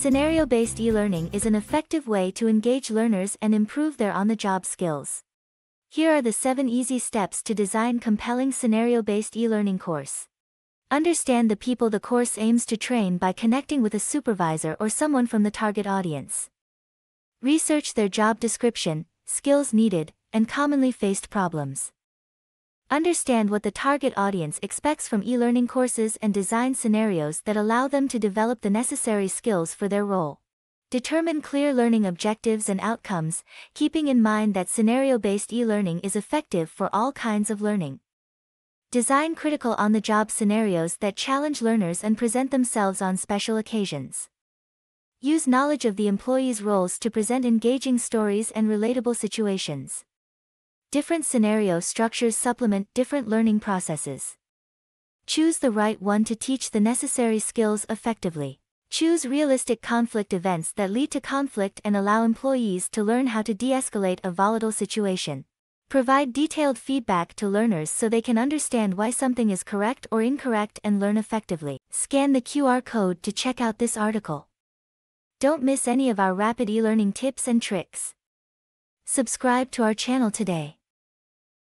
Scenario-based e-learning is an effective way to engage learners and improve their on-the-job skills. Here are the 7 easy steps to design compelling scenario-based e-learning course. Understand the people the course aims to train by connecting with a supervisor or someone from the target audience. Research their job description, skills needed, and commonly faced problems. Understand what the target audience expects from e-learning courses and design scenarios that allow them to develop the necessary skills for their role. Determine clear learning objectives and outcomes, keeping in mind that scenario-based e-learning is effective for all kinds of learning. Design critical on-the-job scenarios that challenge learners and present themselves on special occasions. Use knowledge of the employee's roles to present engaging stories and relatable situations. Different scenario structures supplement different learning processes. Choose the right one to teach the necessary skills effectively. Choose realistic conflict events that lead to conflict and allow employees to learn how to de-escalate a volatile situation. Provide detailed feedback to learners so they can understand why something is correct or incorrect and learn effectively. Scan the QR code to check out this article. Don't miss any of our rapid e-learning tips and tricks. Subscribe to our channel today.